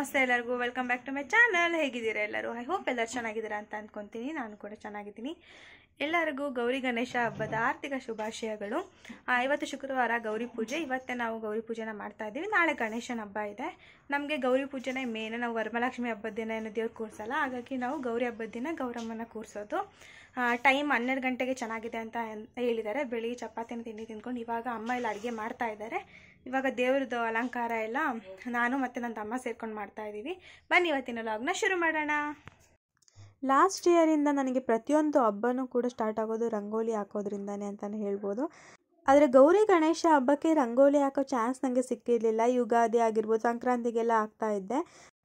ನಮಸ್ತೆ ಎಲ್ಲರಿಗೂ welcome back to my channel ಹೇಗಿದ್ದೀರಾ ಎಲ್ಲರೂ? ಐ ಹೋಪ್ ಎಲ್ಲರೂ ಚೆನ್ನಾಗಿದ್ದೀರಾ ಅಂತ ಅಂದ್ಕೊತೀನಿ ನಾನು ಕೂಡ ಚೆನ್ನಾಗಿದ್ದೀನಿ. ಎಲ್ಲರಿಗೂ ಗೌರಿ ಗಣೇಶ ಹಬ್ಬದ ಆರ್ಥಿಕ ಶುಭಾಶಯಗಳು. ಇವತ್ತು ಶುಕ್ರವಾರ ಗೌರಿ ಪೂಜೆ. ಇವತ್ತೇ ನಾವು ಗೌರಿ ಪೂಜೆನ ಮಾಡ್ತಾ ಇದ್ದೀವಿ. ನಾಳೆ ಗಣೇಶನ ಹಬ್ಬ ಇದೆ. ನಮಗೆ ಗೌರಿ ಪೂಜೆನೇ ಮೇನ್ ನಾವು ವರಮಲಕ್ಷ್ಮಿ ಹಬ್ಬದ ದಿನ ಏನು ದೇವ್ರು ಕೂರಿಸಲ್ಲ, ಹಾಗಾಗಿ ನಾವು ಗೌರಿ ಹಬ್ಬದ ದಿನ ಗೌರಮ್ಮನ ಕೂರಿಸೋದು. ಟೈಮ್ ಹನ್ನೆರಡು ಗಂಟೆಗೆ ಚೆನ್ನಾಗಿದೆ ಅಂತ ಹೇಳಿದ್ದಾರೆ. ಬೆಳಿಗ್ಗೆ ಚಪಾತಿನ ತಿಂಡಿ ತಿಂದ್ಕೊಂಡು ಇವಾಗ ಅಮ್ಮ ಎಲ್ಲ ಅಡುಗೆ ಮಾಡ್ತಾ ಇದ್ದಾರೆ. ಇವಾಗ ದೇವ್ರದ್ದು ಅಲಂಕಾರ ಎಲ್ಲ ನಾನು ಮತ್ತು ನನ್ನ ತಮ್ಮ ಸೇರ್ಕೊಂಡು ಮಾಡ್ತಾ ಇದ್ದೀವಿ. ಬನ್ನಿ ಇವತ್ತಿನ ಲಾಗ್ನ ಶುರು ಮಾಡೋಣ. ಲಾಸ್ಟ್ ಇಯರಿಂದ ನನಗೆ ಪ್ರತಿಯೊಂದು ಹಬ್ಬನೂ ಕೂಡ ಸ್ಟಾರ್ಟ್ ಆಗೋದು ರಂಗೋಲಿ ಹಾಕೋದ್ರಿಂದನೇ ಅಂತಲೇ ಹೇಳ್ಬೋದು. ಆದರೆ ಗೌರಿ ಗಣೇಶ ಹಬ್ಬಕ್ಕೆ ರಂಗೋಲಿ ಹಾಕೋ ಚಾನ್ಸ್ ನನಗೆ ಸಿಕ್ಕಿರಲಿಲ್ಲ. ಯುಗಾದಿ ಆಗಿರ್ಬೋದು, ಸಂಕ್ರಾಂತಿಗೆಲ್ಲ ಹಾಕ್ತಾ ಇದ್ದೆ.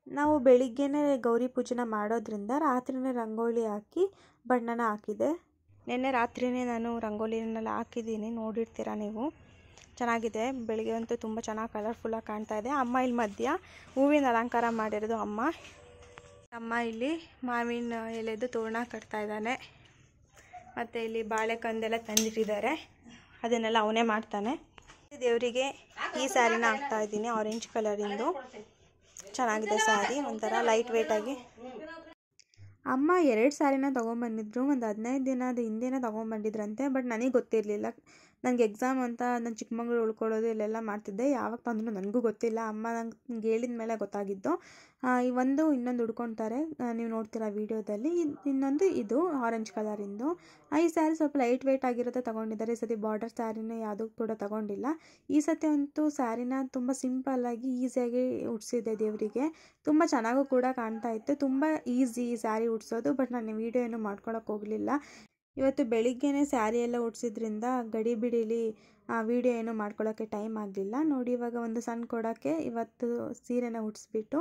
ನಾವು ಬೆಳಿಗ್ಗೆನೇ ಗೌರಿ ಪೂಜೆನ ಮಾಡೋದ್ರಿಂದ ರಾತ್ರಿನೇ ರಂಗೋಲಿ ಹಾಕಿ ಬಣ್ಣನ ಹಾಕಿದೆ. ನಿನ್ನೆ ರಾತ್ರಿನೇ ನಾನು ರಂಗೋಲಿನೆಲ್ಲ ಹಾಕಿದ್ದೀನಿ, ನೋಡಿರ್ತೀರ ನೀವು? ಚೆನ್ನಾಗಿದೆ, ಬೆಳಿಗ್ಗೆ ಅಂತೂ ತುಂಬ ಚೆನ್ನಾಗಿ ಕಲರ್ಫುಲ್ಲಾಗಿ ಕಾಣ್ತಾ ಇದೆ. ಅಮ್ಮ ಇಲ್ಲಿ ಮಧ್ಯ, ಹೂವಿನ ಅಲಂಕಾರ ಮಾಡಿರೋದು ಅಮ್ಮ. ಅಮ್ಮ ಇಲ್ಲಿ ಮಾವಿನ ಎಲೆದು ತೋರಣ ಕಟ್ತಾ ಇದ್ದಾನೆ. ಮತ್ತು ಇಲ್ಲಿ ಬಾಳೆಕಂದೆಲ್ಲ ತಂದಿಟ್ಟಿದ್ದಾರೆ. ಅದನ್ನೆಲ್ಲ ಅವನೇ ಮಾಡ್ತಾನೆ. ದೇವರಿಗೆ ಈ ಸ್ಯಾರಿನ ಹಾಕ್ತಾ ಇದ್ದೀನಿ ಆರೆಂಜ್ ಕಲರಿಂದು ಚೆನ್ನಾಗಿದೆ ಸ್ಯಾರಿ ಒಂಥರ ಲೈಟ್ ವೆಯ್ಟಾಗಿ ಅಮ್ಮ ಎರಡು ಸ್ಯಾರಿನ ತೊಗೊಂಬಂದಿದ್ರು, ಒಂದು ಹದಿನೈದು ದಿನದ ಹಿಂದೆನೇ ತೊಗೊಂಬಂದಿದ್ರಂತೆ, ಬಟ್ ನನಗೆ ಗೊತ್ತಿರಲಿಲ್ಲ. ನನಗೆ ಎಕ್ಸಾಮ್ ಅಂತ ನಾನು ಚಿಕ್ಕಮಗಳೂರು ಉಳ್ಕೊಳ್ಳೋದು ಇಲ್ಲೆಲ್ಲ ಮಾಡ್ತಿದ್ದೆ. ಯಾವಾಗ ತಂದ್ರು ನನಗೂ ಗೊತ್ತಿಲ್ಲ. ಅಮ್ಮ ನಂಗೆ ಹೇಳಿದ ಮೇಲೆ ಗೊತ್ತಾಗಿದ್ದು. ಈ ಒಂದು, ಇನ್ನೊಂದು ಉಡ್ಕೊತಾರೆ ನೀವು ನೋಡ್ತೀರಾ ವೀಡಿಯೋದಲ್ಲಿ. ಇನ್ನೊಂದು ಇದು ಆರೆಂಜ್ ಕಲರಿಂದು ಈ ಸ್ಯಾರಿ ಸ್ವಲ್ಪ ಲೈಟ್ ವೆಯ್ಟ್ ಆಗಿರುತ್ತೆ ತೊಗೊಂಡಿದ್ದಾರೆ. ಈ ಸತಿ ಬಾರ್ಡರ್ ಸ್ಯಾರಿನ ಯಾವುದೂ ಕೂಡ ತೊಗೊಂಡಿಲ್ಲ. ಈ ಸತಿ ಅಂತೂ ಸ್ಯಾರಿನ ತುಂಬ ಸಿಂಪಲ್ಲಾಗಿ ಈಸಿಯಾಗಿ ಉಡ್ಸಿದೆ ದೇವರಿಗೆ. ತುಂಬ ಚೆನ್ನಾಗೂ ಕೂಡ ಕಾಣ್ತಾ ಇತ್ತು. ತುಂಬ ಈಸಿ ಸ್ಯಾರಿ ಉಡ್ಸೋದು ಬಟ್ ನಾನು ವೀಡಿಯೋ ಏನು ಮಾಡ್ಕೊಳಕ್ಕೆ ಹೋಗಲಿಲ್ಲ. ಇವತ್ತು ಬೆಳಿಗ್ಗೆನೇ ಸ್ಯಾರಿ ಎಲ್ಲ ಉಡ್ಸಿದ್ರಿಂದ ಗಡಿ ಬಿಡಿಲಿ ವಿಡಿಯೋ ಏನು ಮಾಡ್ಕೊಳ್ಳೋಕ್ಕೆ ಟೈಮ್ ಆಗಲಿಲ್ಲ. ನೋಡಿ, ಇವಾಗ ಒಂದು ಸಣ್ಣ ಕೊಡೋಕ್ಕೆ ಇವತ್ತು ಸೀರೆನ ಉಡ್ಸ್ಬಿಟ್ಟು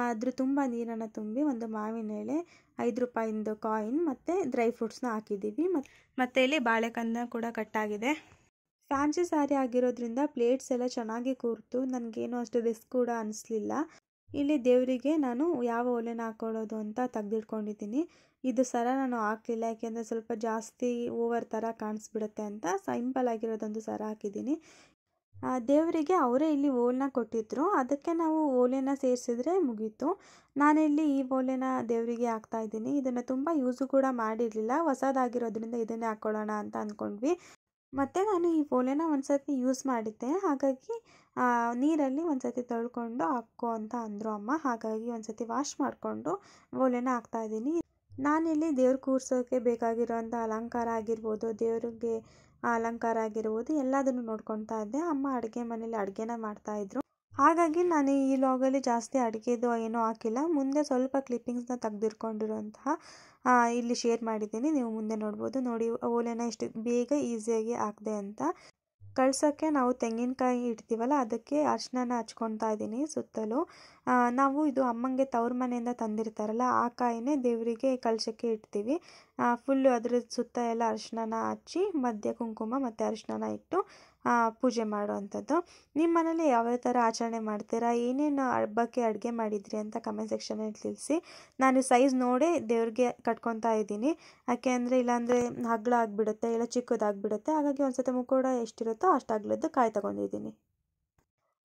ಅದ್ರ ತುಂಬ ನೀರನ್ನು ತುಂಬಿ ಒಂದು ಮಾವಿನ ಎಳೆ ಐದು ರೂಪಾಯಿಂದು ಕಾಯಿನ್ ಮತ್ತು ಡ್ರೈ ಫ್ರೂಟ್ಸ್ನ ಹಾಕಿದ್ದೀವಿ. ಮತ್ತು ಮತ್ತು ಇಲ್ಲಿ ಬಾಳೆಕಂದ ಕೂಡ ಕಟ್ಟಾಗಿದೆ ಫ್ಯಾನ್ಸಿ ಸ್ಯಾರಿ ಆಗಿರೋದ್ರಿಂದ ಪ್ಲೇಟ್ಸ್ ಎಲ್ಲ ಚೆನ್ನಾಗಿ ಕೂರ್ತು. ನನಗೇನು ಅಷ್ಟು ರಿಸ್ಕ್ ಕೂಡ ಅನಿಸ್ಲಿಲ್ಲ. ಇಲ್ಲಿ ದೇವರಿಗೆ ನಾನು ಯಾವ ಒಲೆನ ಹಾಕೊಳ್ಳೋದು ಅಂತ ತೆಗೆದಿಟ್ಕೊಂಡಿದ್ದೀನಿ. ಇದು ಸರ ನಾನು ಹಾಕಲಿಲ್ಲ, ಯಾಕೆಂದರೆ ಸ್ವಲ್ಪ ಜಾಸ್ತಿ ಓವರ್ ಥರ ಕಾಣಿಸ್ಬಿಡುತ್ತೆ ಅಂತ ಸಿಂಪಲ್ ಆಗಿರೋದೊಂದು ಸರ ಹಾಕಿದ್ದೀನಿ. ದೇವರಿಗೆ ಅವರೇ ಇಲ್ಲಿ ಓಲನ್ನ ಕೊಟ್ಟಿದ್ರು. ಅದಕ್ಕೆ ನಾವು ಓಲೆನ ಸೇರಿಸಿದ್ರೆ ಮುಗೀತು. ನಾನಿಲ್ಲಿ ಈ ಓಲೆನ ದೇವರಿಗೆ ಹಾಕ್ತಾ ಇದ್ದೀನಿ. ಇದನ್ನು ತುಂಬ ಯೂಸು ಕೂಡ ಮಾಡಿರಲಿಲ್ಲ. ಹೊಸದಾಗಿರೋದ್ರಿಂದ ಇದನ್ನೇ ಹಾಕ್ಕೊಳ್ಳೋಣ ಅಂತ ಅಂದ್ಕೊಂಡ್ವಿ ಮತ್ತು ನಾನು ಈ ಓಲೆನ ಒಂದು ಸರ್ತಿ ಯೂಸ್ ಮಾಡಿದ್ದೆ. ಹಾಗಾಗಿ ನೀರಲ್ಲಿ ಒಂದು ಸರ್ತಿ ತೊಳ್ಕೊಂಡು ಹಾಕೋ ಅಂತ ಅಂದರು ಅಮ್ಮ. ಹಾಗಾಗಿ ಒಂದು ಸತಿ ವಾಶ್ ಮಾಡಿಕೊಂಡು ಓಲೆನ ಹಾಕ್ತಾ ಇದ್ದೀನಿ. ನಾನಿಲ್ಲಿ ದೇವ್ರ ಕೂರ್ಸೋಕ್ಕೆ ಬೇಕಾಗಿರೋಂಥ ಅಲಂಕಾರ ಆಗಿರ್ಬೋದು, ದೇವ್ರಿಗೆ ಅಲಂಕಾರ ಆಗಿರ್ಬೋದು, ಎಲ್ಲದನ್ನು ನೋಡ್ಕೊತಾ ಇದ್ದೆ. ಅಮ್ಮ ಅಡುಗೆ ಮನೇಲಿ ಅಡುಗೆನ ಮಾಡ್ತಾಯಿದ್ರು ಹಾಗಾಗಿ ನಾನು ಈ ಲಾಗಲ್ಲಿ ಜಾಸ್ತಿ ಅಡುಗೆದು ಏನೂ ಹಾಕಿಲ್ಲ. ಮುಂದೆ ಸ್ವಲ್ಪ ಕ್ಲಿಪ್ಪಿಂಗ್ಸ್ನ ತೆಗೆದಿರ್ಕೊಂಡಿರುವಂತಹ ಇಲ್ಲಿ ಶೇರ್ ಮಾಡಿದ್ದೀನಿ. ನೀವು ಮುಂದೆ ನೋಡ್ಬೋದು. ನೋಡಿ, ಓಲೆನ ಇಷ್ಟು ಬೇಗ ಈಸಿಯಾಗಿ ಹಾಕಿದೆ ಅಂತ. ಕಳ್ಸೋಕ್ಕೆ ನಾವು ತೆಂಗಿನಕಾಯಿ ಇಡ್ತೀವಲ್ಲ, ಅದಕ್ಕೆ ಅರ್ಶಿನ ಹಚ್ಕೊತಾ ಇದ್ದೀನಿ ಸುತ್ತಲೂ. ನಾವು ಇದು ಅಮ್ಮಂಗೆ ತವ್ರ ಮನೆಯಿಂದ ತಂದಿರ್ತಾರಲ್ಲ, ಆ ಕಾಯಿನೇ ದೇವರಿಗೆ ಕಳ್ಸೋಕ್ಕೆ ಇಡ್ತೀವಿ. ಫುಲ್ಲು ಅದ್ರ ಸುತ್ತ ಎಲ್ಲ ಅರಿಶಿಣನ ಹಚ್ಚಿ, ಮಧ್ಯ ಕುಂಕುಮ ಮತ್ತು ಅರಿಶಿಣನ ಇಟ್ಟು ಪೂಜೆ ಮಾಡುವಂಥದ್ದು. ನಿಮ್ಮ ಮನೇಲಿ ಯಾವ ಥರ ಆಚರಣೆ ಮಾಡ್ತೀರಾ? ಏನೇನು ಹಬ್ಬಕ್ಕೆ ಅಡುಗೆ ಮಾಡಿದ್ರಿ ಅಂತ ಕಮೆಂಟ್ ಸೆಕ್ಷನಲ್ಲಿ ತಿಳಿಸಿ. ನಾನು ಸೈಜ್ ನೋಡಿ ದೇವ್ರಿಗೆ ಕಟ್ಕೊತಾ ಇದ್ದೀನಿ. ಯಾಕೆ ಅಂದರೆ ಇಲ್ಲಾಂದರೆ ಹಗ್ಳ ಆಗಿಬಿಡುತ್ತೆ, ಇಲ್ಲ ಚಿಕ್ಕದಾಗಿಬಿಡುತ್ತೆ. ಹಾಗಾಗಿ ಒಂದು ಸತಿ ಮುಖೋಡ ಎಷ್ಟಿರುತ್ತೋ ಅಷ್ಟು ಅಗ್ಲದ್ದು ಕಾಯಿ ತಗೊಂಡಿದ್ದೀನಿ.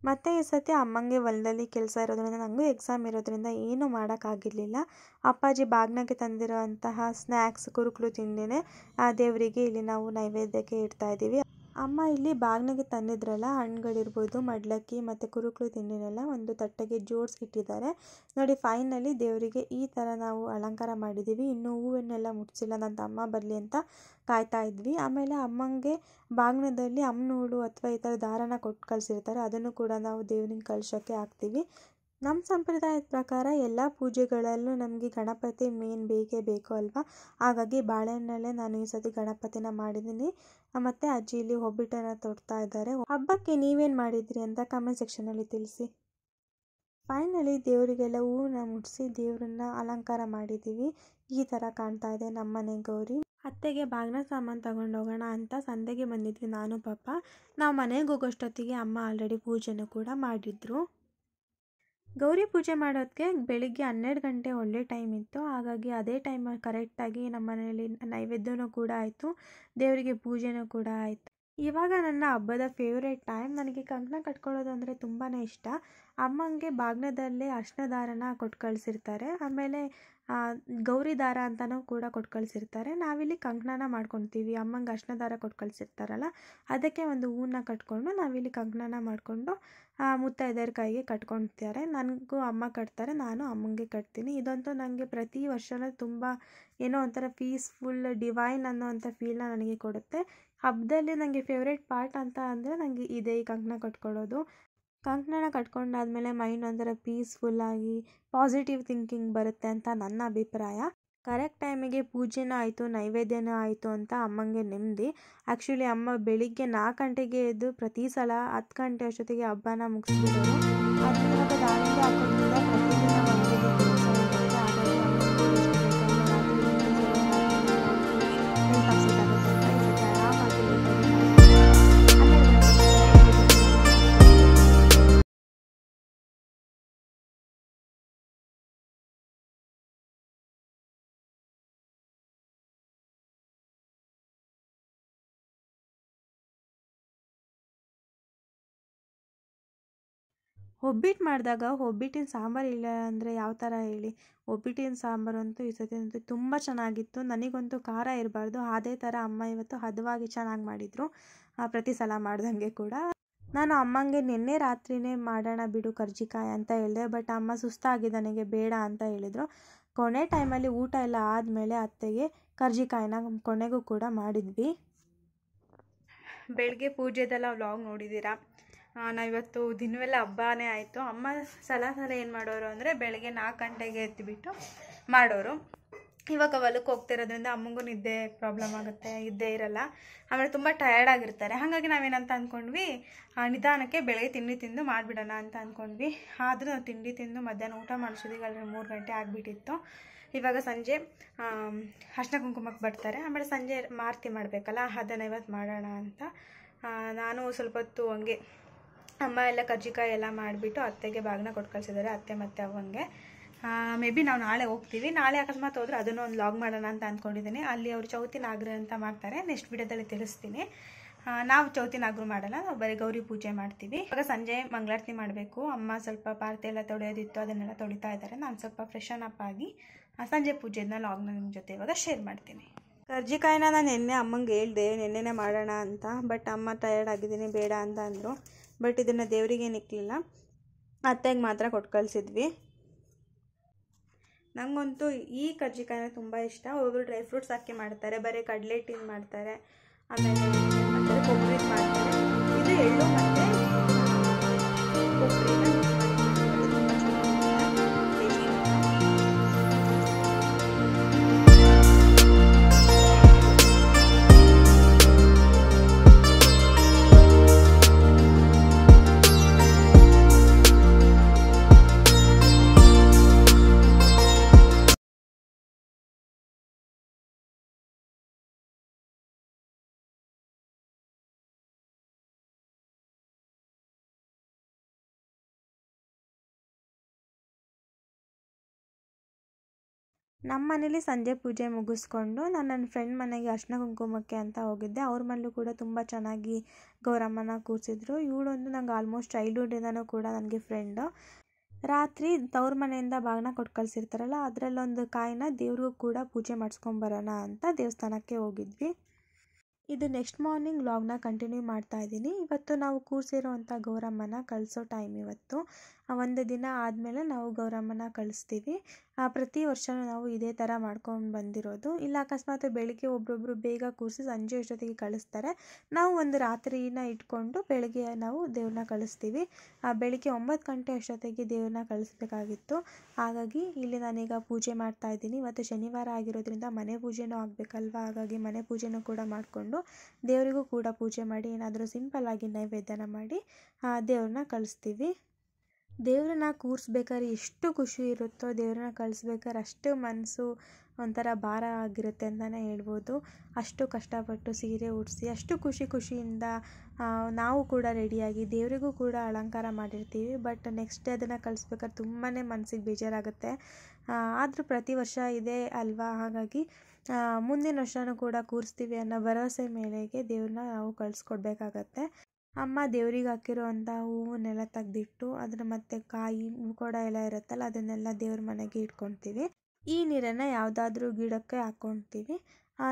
ಮತ್ತು ಈ ಸತಿ ಅಮ್ಮಂಗೆ ಹೊಲದಲ್ಲಿ ಕೆಲಸ ಇರೋದ್ರಿಂದ ನನಗೂ ಎಕ್ಸಾಮ್ ಇರೋದ್ರಿಂದ ಏನೂ ಮಾಡೋಕ್ಕಾಗಿರಲಿಲ್ಲ. ಅಪ್ಪಾಜಿ ಬಾಗ್ನಾಗೆ ತಂದಿರುವಂತಹ ಸ್ನ್ಯಾಕ್ಸ್ ಕುರುಕಲು ತಿಂಡಿನೇ ಆ ದೇವರಿಗೆ ಇಲ್ಲಿ ನಾವು ನೈವೇದ್ಯಕ್ಕೆ ಇಡ್ತಾ ಇದ್ದೀವಿ. ಅಮ್ಮ ಇಲ್ಲಿ ಬಾಗ್ನಗೆ ತಂದಿದ್ರಲ್ಲ, ಹಣ್ಣುಗಳಿರ್ಬೋದು, ಮಡ್ಲಕ್ಕಿ ಮತ್ತು ಕುರುಕಲು ತಿಂಡಿನೆಲ್ಲ ಒಂದು ತಟ್ಟೆಗೆ ಜೋಡಿಸಿ ಇಟ್ಟಿದ್ದಾರೆ. ನೋಡಿ, ಫೈನಲಿ ದೇವರಿಗೆ ಈ ಥರ ನಾವು ಅಲಂಕಾರ ಮಾಡಿದ್ದೀವಿ ಇನ್ನೂ ಹೂವನ್ನೆಲ್ಲ ಮುಟ್ಸಿಲ್ಲ ನನ್ನ ತಮ್ಮ ಬರಲಿ ಅಂತ ಕಾಯ್ತಾ ಇದ್ವಿ. ಆಮೇಲೆ ಅಮ್ಮಂಗೆ ಬಾಗ್ನದಲ್ಲಿ ಅಮ್ಮನೂಳು ಅಥವಾ ಈ ಥರ ದಾರನ ಕೊಟ್ಟು ಕಳಿಸಿರ್ತಾರೆ, ಅದನ್ನು ಕೂಡ ನಾವು ದೇವ್ರಿಗೆ ಕಳ್ಸೋಕ್ಕೆ ಹಾಕ್ತೀವಿ. ನಮ್ಮ ಸಂಪ್ರದಾಯದ ಪ್ರಕಾರ ಎಲ್ಲ ಪೂಜೆಗಳಲ್ಲೂ ನಮಗೆ ಗಣಪತಿ ಮೇನ್ ಬೇಕೇ ಬೇಕು ಅಲ್ವಾ? ಹಾಗಾಗಿ ಬಾಳೆಹಣ್ಣಲ್ಲೇ ನಾನು ಈ ಸತಿ ಗಣಪತಿನ ಮಾಡಿದ್ದೀನಿ. ಮತ್ತು ಅಜ್ಜಿ ಇಲ್ಲಿ ಒಬ್ಬಿಟ್ಟನ್ನು ತೊಡ್ತಾ ಇದ್ದಾರೆ. ಹಬ್ಬಕ್ಕೆ ನೀವೇನು ಮಾಡಿದ್ರಿ ಅಂತ ಕಮೆಂಟ್ ಸೆಕ್ಷನಲ್ಲಿ ತಿಳಿಸಿ. ಫೈನಲಿ ದೇವರಿಗೆಲ್ಲ ಹೂವನ್ನ ಮುಡಿಸಿ ದೇವರನ್ನ ಅಲಂಕಾರ ಮಾಡಿದ್ದೀವಿ. ಈ ಥರ ಕಾಣ್ತಾ ಇದೆ ನಮ್ಮನೆ ಗೌರಿ. ಅತ್ತೆಗೆ ಬಾಗಿನ ಸಾಮಾನು ತಗೊಂಡು ಹೋಗೋಣ ಅಂತ ಸಂದೆಗೆ ಬಂದಿದ್ವಿ ನಾನು, ಪಾಪ. ನಾವು ಮನೆಗೆ ಹೋಗೋಷ್ಟೊತ್ತಿಗೆ ಅಮ್ಮ ಆಲ್ರೆಡಿ ಪೂಜೆನೂ ಕೂಡ ಮಾಡಿದ್ರು. ಗೌರಿ ಪೂಜೆ ಮಾಡೋದಕ್ಕೆ ಬೆಳಿಗ್ಗೆ ಹನ್ನೆರಡು ಗಂಟೆ ಒಳ್ಳೆ ಟೈಮ್ ಇತ್ತು. ಹಾಗಾಗಿ ಅದೇ ಟೈಮಲ್ಲಿ ಕರೆಕ್ಟಾಗಿ ನಮ್ಮ ಮನೆಯಲ್ಲಿ ನೈವೇದ್ಯನೂ ಕೂಡ ಆಯಿತು, ದೇವರಿಗೆ ಪೂಜೆನೂ ಕೂಡ ಆಯಿತು. ಇವಾಗ ನನ್ನ ಹಬ್ಬದ ಫೇವ್ರೇಟ್ ಟೈಮ್ ನನಗೆ ಕಂಕಣ ಕಟ್ಕೊಳ್ಳೋದು ಅಂದರೆ ತುಂಬಾ ಇಷ್ಟ. ಅಮ್ಮಂಗೆ ಬಾಗ್ನದಲ್ಲೇ ಅರಿಶ್ಣ ದಾರನ ಕೊಟ್ಟು ಕಳಿಸಿರ್ತಾರೆ ಆಮೇಲೆ ಗೌರಿ ದಾರ ಅಂತಲೂ ಕೂಡ ಕೊಟ್ಟು ಕಳಿಸಿರ್ತಾರೆ ನಾವಿಲ್ಲಿ ಕಂಕಣನ ಮಾಡ್ಕೊತೀವಿ. ಅಮ್ಮಂಗೆ ಅರಿಶ್ಣ ದಾರ ಕೊಟ್ಟು ಕಳಿಸಿರ್ತಾರಲ್ಲ ಅದಕ್ಕೆ ಒಂದು ಹೂವನ್ನ ಕಟ್ಕೊಂಡು ನಾವಿಲ್ಲಿ ಕಂಕಣನ ಮಾಡಿಕೊಂಡು ಮುತ್ತೈದೆಯರ ಕೈಗೆ ಕಟ್ಕೊತಾರೆ. ನನಗೂ ಅಮ್ಮ ಕಟ್ತಾರೆ, ನಾನು ಅಮ್ಮಂಗೆ ಕಟ್ತೀನಿ. ಇದಂತೂ ನನಗೆ ಪ್ರತಿ ವರ್ಷವೂ ತುಂಬ ಏನೋ ಒಂಥರ ಪೀಸ್ಫುಲ್ ಡಿವೈನ್ ಅನ್ನೋವಂಥ ಫೀಲ್ನ ನನಗೆ ಕೊಡುತ್ತೆ. ಹಬ್ಬದಲ್ಲಿ ನನಗೆ ಫೇವ್ರೇಟ್ ಪಾರ್ಟ್ ಅಂತ ಅಂದರೆ ನನಗೆ ಇದೆ ಈ ಕಂಕಣ ಕಟ್ಕೊಳ್ಳೋದು. ಕಂಕಣನ ಕಟ್ಕೊಂಡಾದ್ಮೇಲೆ ಮೈಂಡ್ ಒಂಥರ ಪೀಸ್ಫುಲ್ಲಾಗಿ ಪಾಸಿಟಿವ್ ಥಿಂಕಿಂಗ್ ಬರುತ್ತೆ ಅಂತ ನನ್ನ ಅಭಿಪ್ರಾಯ. ಕರೆಕ್ಟ್ ಟೈಮಿಗೆ ಪೂಜೆನೂ ಆಯಿತು, ನೈವೇದ್ಯನೂ ಆಯಿತು ಅಂತ ಅಮ್ಮಂಗೆ ನೆಮ್ಮದಿ. ಆ್ಯಕ್ಚುಲಿ ಅಮ್ಮ ಬೆಳಿಗ್ಗೆ ನಾಲ್ಕು ಗಂಟೆಗೆ ಎದ್ದು ಪ್ರತಿ ಸಲ ಹತ್ತು ಗಂಟೆ ಅಷ್ಟೊತ್ತಿಗೆ ಹಬ್ಬನ ಮುಗಿಸ್ಬಿಡೋರು. ಅದು ಇವಾಗ ದಾಳಿಂಬೆ ಒಬ್ಬಿಟ್ಟು ಮಾಡಿದಾಗ ಒಬ್ಬಿಟ್ಟಿನ ಸಾಂಬಾರು ಇಲ್ಲ ಅಂದರೆ ಯಾವ ಥರ ಹೇಳಿ? ಒಬ್ಬಿಟ್ಟಿನ ಸಾಂಬಾರು ಅಂತೂ ಈ ಸತಿ ಅಂತೂ ತುಂಬ ಚೆನ್ನಾಗಿತ್ತು. ನನಗಂತೂ ಖಾರ ಇರಬಾರ್ದು. ಅದೇ ಥರ ಅಮ್ಮ ಇವತ್ತು ಹದವಾಗಿ ಚೆನ್ನಾಗಿ ಮಾಡಿದರು. ಪ್ರತಿ ಸಲ ಮಾಡ್ದಂಗೆ ಕೂಡ. ನಾನು ಅಮ್ಮಂಗೆ ನಿನ್ನೆ ರಾತ್ರಿನೇ ಮಾಡೋಣ ಬಿಡು ಕರ್ಜಿಕಾಯಿ ಅಂತ ಹೇಳಿದೆ. ಬಟ್ ಅಮ್ಮ ಸುಸ್ತಾಗಿದೆ ನನಗೆ ಬೇಡ ಅಂತ ಹೇಳಿದರು. ಕೊನೆ ಟೈಮಲ್ಲಿ ಊಟ ಎಲ್ಲ ಆದಮೇಲೆ ಅತ್ತೆಗೆ ಕರ್ಜಿಕಾಯಿನ ಕೊನೆಗೂ ಕೂಡ ಮಾಡಿದ್ವಿ. ಬೆಳಗ್ಗೆ ಪೂಜೆದೆಲ್ಲ ವ್ಲಾಗ್ ನೋಡಿದ್ದೀರಾ? ನಾವಿವತ್ತು ದಿನವೆಲ್ಲ ಹಬ್ಬನೇ ಆಯಿತು. ಅಮ್ಮ ಸಲ ಸಲ ಏನು ಮಾಡೋರು ಅಂದರೆ ಬೆಳಗ್ಗೆ ನಾಲ್ಕು ಗಂಟೆಗೆ ಎತ್ತಿಬಿಟ್ಟು ಮಾಡೋರು. ಇವಾಗ ಹೊಲಕ್ಕೆ ಹೋಗ್ತಿರೋದ್ರಿಂದ ಅಮ್ಮಂಗೂ ನಿದ್ದೆ ಪ್ರಾಬ್ಲಮ್ ಆಗುತ್ತೆ, ಇದ್ದೇ ಇರಲ್ಲ. ಆಮೇಲೆ ತುಂಬ ಟಯರ್ಡ್ ಆಗಿರ್ತಾರೆ. ಹಾಗಾಗಿ ನಾವೇನಂತ ಅಂದ್ಕೊಂಡ್ವಿ ನಿಧಾನಕ್ಕೆ ಬೆಳಗ್ಗೆ ತಿಂಡಿ ತಿಂದು ಮಾಡಿಬಿಡೋಣ ಅಂತ ಅಂದ್ಕೊಂಡ್ವಿ ಆದರೂ ನಾವು ತಿಂಡಿ ತಿಂದು ಮಧ್ಯಾಹ್ನ ಊಟ ಮಾಡಿಸೋದಿಗೆ ಅಲ್ಲಿ ಮೂರು ಗಂಟೆ ಆಗಿಬಿಟ್ಟಿತ್ತು. ಇವಾಗ ಸಂಜೆ ಅರ್ಶಿನ ಕುಂಕುಮಕ್ಕೆ ಬರ್ತಾರೆ. ಆಮೇಲೆ ಸಂಜೆ ಮಾರ್ತಿ ಮಾಡಬೇಕಲ್ಲ, ಅದನ್ನು ಇವತ್ತು ಮಾಡೋಣ ಅಂತ. ನಾನು ಸ್ವಲ್ಪ ಹೊತ್ತು ಹಂಗೆ ಅಮ್ಮ ಎಲ್ಲ ಕಜ್ಜಿಕಾಯಿ ಎಲ್ಲ ಮಾಡಿಬಿಟ್ಟು ಅತ್ತೆಗೆ ಬಾಗಿನ ಕೊಟ್ಟು ಕಳ್ಸಿದ್ದಾರೆ ಅತ್ತೆ ಮತ್ತು ಅವಂಗೆ ಮೇ ಬಿ ನಾವು ನಾಳೆ ಹೋಗ್ತೀವಿ. ನಾಳೆ ಅಕಸ್ಮಾತ್ ಹೋದ್ರೆ ಅದನ್ನು ಒಂದು ಲಾಗ್ ಮಾಡೋಣ ಅಂತ ಅಂದ್ಕೊಂಡಿದ್ದೀನಿ ಅಲ್ಲಿ ಅವರು ಚೌತಿ ನಾಗರ ಅಂತ ಮಾಡ್ತಾರೆ. ನೆಕ್ಸ್ಟ್ ವಿಡಿಯೋದಲ್ಲಿ ತಿಳಿಸ್ತೀನಿ. ನಾವು ಚೌತಿ ನಾಗರು ಮಾಡಲ್ಲ, ನಾವು ಬರೀ ಗೌರಿ ಪೂಜೆ ಮಾಡ್ತೀವಿ. ಇವಾಗ ಸಂಜೆ ಮಂಗಳಾರತಿ ಮಾಡಬೇಕು. ಅಮ್ಮ ಸ್ವಲ್ಪ ಪಾರ್ತಿ ಎಲ್ಲ ತೊಳೆಯೋದಿತ್ತು, ಅದನ್ನೆಲ್ಲ ತೊಳಿತಾ ಇದ್ದಾರೆ. ನಾನು ಸ್ವಲ್ಪ ಫ್ರೆಶನ್ ಅಪ್ ಆಗಿ ಸಂಜೆ ಪೂಜೆನ ಲಾಗ್ನ ನಿಮ್ಮ ಜೊತೆ ಇವಾಗ ಶೇರ್ ಮಾಡ್ತೀನಿ. ಕರ್ಜಿಕಾಯಿನ ನಾನು ನಿನ್ನೆ ಅಮ್ಮಂಗೆ ಹೇಳಿದೆ, ನಿನ್ನೆನೇ ಮಾಡೋಣ ಅಂತ ಬಟ್ ಅಮ್ಮ ಟಯರ್ಡ್ ಆಗಿದ್ದೀನಿ, ಬೇಡ ಅಂತ ಅಂದರು. ಬಟ್ ಇದನ್ನು ದೇವರಿಗೇನು ಇಕ್ಕಲಿಲ್ಲ ಅತ್ತೆಗೆ ಮಾತ್ರ ಕೊಟ್ಟು ಕಳಿಸಿದ್ವಿ. ನನಗಂತೂ ಈ ಕರ್ಜಿಕಾಯಿನ ತುಂಬ ಇಷ್ಟ. ಒಬ್ಬರು ಡ್ರೈ ಫ್ರೂಟ್ಸ್ ಹಾಕಿ ಮಾಡ್ತಾರೆ, ಬರೀ ಕಡಲೆ ಟೀನ್ ಮಾಡ್ತಾರೆ, ಆಮೇಲೆ ಕೊಬ್ಬರಿ ಮಾಡ್ತಾರೆ. ಇದು ಎಳ್ಳು ನಮ್ಮ ಮನೇಲಿ ಸಂಜೆ ಪೂಜೆ ಮುಗಿಸ್ಕೊಂಡು ನಾನು ನನ್ನ ಫ್ರೆಂಡ್ ಮನೆಗೆ ಅರ್ಶಿನ ಕುಂಕುಮಕ್ಕೆ ಅಂತ ಹೋಗಿದ್ದೆ. ಅವ್ರ ಮನೇಲೂ ಕೂಡ ತುಂಬ ಚೆನ್ನಾಗಿ ಗೌರಮ್ಮನ ಕೂರಿಸಿದ್ರು. ಇವಳೊಂದು ನಂಗೆ ಆಲ್ಮೋಸ್ಟ್ ಚೈಲ್ಡ್ಹುಡ್ಡಿಂದನೂ ಕೂಡ ನನಗೆ ಫ್ರೆಂಡು ರಾತ್ರಿ ತವ್ರ ಮನೆಯಿಂದ ಬಾಗಿನ ಕೊಟ್ಟು ಕಳಿಸಿರ್ತಾರಲ್ಲ, ಅದರಲ್ಲೊಂದು ಕಾಯಿನ ದೇವ್ರಿಗೂ ಕೂಡ ಪೂಜೆ ಮಾಡಿಸ್ಕೊಂಬರೋಣ ಅಂತ ದೇವಸ್ಥಾನಕ್ಕೆ ಹೋಗಿದ್ವಿ. ಇದು ನೆಕ್ಸ್ಟ್ ಮಾರ್ನಿಂಗ್ ವ್ಲಾಗ್ನ ಕಂಟಿನ್ಯೂ ಮಾಡ್ತಾ ಇದ್ದೀನಿ. ಇವತ್ತು ನಾವು ಕೂರಿಸಿರೋವಂಥ ಗೌರಮ್ಮನ ಕಳಿಸೋ ಟೈಮ್ ಇವತ್ತು. ಒಂದು ದಿನ ಆದಮೇಲೆ ನಾವು ಗೌರಮ್ಮನ ಕಳಿಸ್ತೀವಿ. ಪ್ರತಿ ವರ್ಷವೂ ನಾವು ಇದೇ ಥರ ಮಾಡ್ಕೊಂಡು ಬಂದಿರೋದು. ಇಲ್ಲ, ಅಕಸ್ಮಾತ್ ಬೆಳಿಗ್ಗೆ ಒಬ್ಬೊಬ್ಬರು ಬೇಗ ಕೂರಿಸಿ ಸಂಜೆ ಅಷ್ಟೊತ್ತಿಗೆ ಕಳಿಸ್ತಾರೆ. ನಾವು ಒಂದು ರಾತ್ರಿನ ಇಟ್ಕೊಂಡು ಬೆಳಗ್ಗೆ ನಾವು ದೇವ್ರನ್ನ ಕಳಿಸ್ತೀವಿ. ಬೆಳಿಗ್ಗೆ ಒಂಬತ್ತು ಗಂಟೆ ಅಷ್ಟೊತ್ತಿಗೆ ದೇವ್ರನ್ನ ಕಳಿಸ್ಬೇಕಾಗಿತ್ತು. ಹಾಗಾಗಿ ಇಲ್ಲಿ ನಾನೀಗ ಪೂಜೆ ಮಾಡ್ತಾ ಇದ್ದೀನಿ. ಇವತ್ತು ಶನಿವಾರ ಆಗಿರೋದ್ರಿಂದ ಮನೆ ಪೂಜೆನೂ ಆಗಬೇಕಲ್ವ? ಹಾಗಾಗಿ ಮನೆ ಪೂಜೆನೂ ಕೂಡ ಮಾಡಿಕೊಂಡು ದೇವರಿಗೂ ಕೂಡ ಪೂಜೆ ಮಾಡಿ ಏನಾದರೂ ಸಿಂಪಲ್ಲಾಗಿ ನೈವೇದ್ಯನ ಮಾಡಿ ದೇವ್ರನ್ನ ಕಳಿಸ್ತೀವಿ. ದೇವ್ರನ್ನ ಕೂರಿಸ್ಬೇಕಾದ್ರೆ ಎಷ್ಟು ಖುಷಿ ಇರುತ್ತೋ, ದೇವ್ರನ್ನ ಕಳಿಸ್ಬೇಕಾದ್ರೆ ಅಷ್ಟು ಮನಸ್ಸು ಒಂಥರ ಭಾರ ಆಗಿರುತ್ತೆ ಅಂತಲೇ ಹೇಳ್ಬೋದು. ಅಷ್ಟು ಕಷ್ಟಪಟ್ಟು ಸೀರೆ ಉಡಿಸಿ, ಅಷ್ಟು ಖುಷಿ ಖುಷಿಯಿಂದ ನಾವು ಕೂಡ ರೆಡಿಯಾಗಿ, ದೇವರಿಗೂ ಕೂಡ ಅಲಂಕಾರ ಮಾಡಿರ್ತೀವಿ. ಬಟ್ ನೆಕ್ಸ್ಟ್ ಡೇ ಅದನ್ನು ಕಳಿಸ್ಬೇಕಾದ್ರೆ ತುಂಬಾ ಮನಸ್ಸಿಗೆ ಬೇಜಾರಾಗುತ್ತೆ. ಆದರೂ ಪ್ರತಿ ವರ್ಷ ಇದೆ ಅಲ್ವಾ? ಹಾಗಾಗಿ ಮುಂದಿನ ವರ್ಷವೂ ಕೂಡ ಕೂರಿಸ್ತೀವಿ ಅನ್ನೋ ಭರವಸೆ ಮೇಲೆಗೆ ದೇವ್ರನ್ನ ನಾವು ಕಳಿಸ್ಕೊಡ್ಬೇಕಾಗತ್ತೆ. ಅಮ್ಮ ದೇವ್ರಿಗೆ ಹಾಕಿರೋವಂಥ ಹೂವನ್ನೆಲ್ಲ ತೆಗೆದಿಟ್ಟು ಅದನ್ನು ಮತ್ತೆ ಕಾಯಿ ಮುಖೋಡ ಎಲ್ಲ ಇರುತ್ತಲ್ಲ, ಅದನ್ನೆಲ್ಲ ದೇವ್ರ ಮನೆಗೆ ಇಟ್ಕೊತೀವಿ ಈ ನೀರನ್ನು ಯಾವುದಾದ್ರೂ ಗಿಡಕ್ಕೆ ಹಾಕ್ಕೊತೀವಿ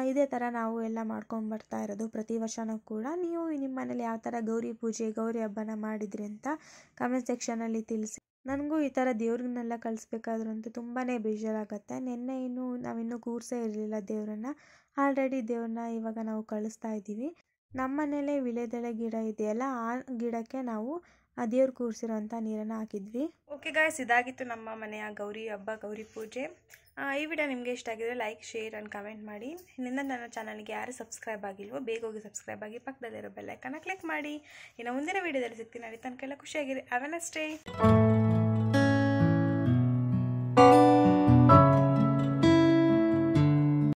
ಇದೇ ಥರ ನಾವು ಎಲ್ಲ ಮಾಡ್ಕೊಂಬರ್ತಾ ಇರೋದು ಪ್ರತಿ ವರ್ಷವೂ ಕೂಡ. ನೀವು ನಿಮ್ಮ ಮನೇಲಿ ಯಾವ ಥರ ಗೌರಿ ಪೂಜೆ, ಗೌರಿ ಹಬ್ಬನ ಮಾಡಿದ್ರಿ ಅಂತ ಕಮೆಂಟ್ ಸೆಕ್ಷನಲ್ಲಿ ತಿಳಿಸಿ. ನನಗೂ ಈ ಥರ ದೇವ್ರನ್ನೆಲ್ಲ ಕಳಿಸ್ಬೇಕಾದ್ರಂತೂ ತುಂಬಾ ಬೇಜಾರಾಗುತ್ತೆ. ನಿನ್ನೆ ಇನ್ನೂ ನಾವಿನ್ನೂ ಕೂರಿಸೇ ಇರಲಿಲ್ಲ ದೇವರನ್ನ. ಆಲ್ರೆಡಿ ದೇವ್ರನ್ನ ಇವಾಗ ನಾವು ಕಳಿಸ್ತಾ ಇದ್ದೀವಿ. ನಮ್ಮ ಮನೇಲೆ ವಿಳೆದೆಲೆ ಗಿಡ ಇದೆಯಲ್ಲ, ಆ ಗಿಡಕ್ಕೆ ನಾವು ಆ ದೇವ್ರು ಕೂರಿಸಿರೋಂಥ ನೀರನ್ನು ಹಾಕಿದ್ವಿ. ಓಕೆ ಗಾಯ್ಸ್ ಇದಾಗಿತ್ತು ನಮ್ಮ ಮನೆಯ ಗೌರಿ ಹಬ್ಬ, ಗೌರಿ ಪೂಜೆ. ಈ ವಿಡಿಯೋ ನಿಮಗೆ ಇಷ್ಟ ಆಗಿದ್ರೆ ಲೈಕ್ ಶೇರ್ ಆ್ಯಂಡ್ ಕಮೆಂಟ್ ಮಾಡಿ. ಇನ್ನೊಂದು ನನ್ನ ಚಾನಲ್ಗೆ ಯಾರು ಸಬ್ಸ್ಕ್ರೈಬ್ ಆಗಿಲ್ವೋ, ಬೇಗ ಹೋಗಿ ಸಬ್ಸ್ಕ್ರೈಬ್ ಆಗಿ ಪಕ್ಕದಲ್ಲಿರೋ ಬೆಲ್ಲೈಕನ್ನ ಕ್ಲಿಕ್ ಮಾಡಿ. ಇನ್ನು ಮುಂದಿನ ವೀಡಿಯೋದಲ್ಲಿ ಸಿಗ್ತೀನಿ, ಅಲ್ಲಿ ತನಕ ಎಲ್ಲ ಖುಷಿಯಾಗಿರಿ. ಅವನಷ್ಟೇ